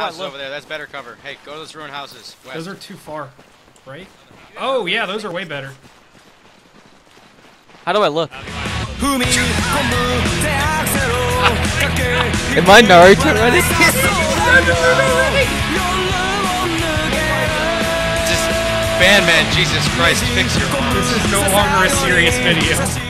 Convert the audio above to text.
Houses over there. That's better cover. Hey, go to those ruined houses. West. Those are too far, right? Oh yeah, those are way better. How do I look? Am I Naruto already? Just, Banman, Jesus Christ, fix your. This is no longer a serious video.